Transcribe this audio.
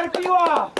barco ó.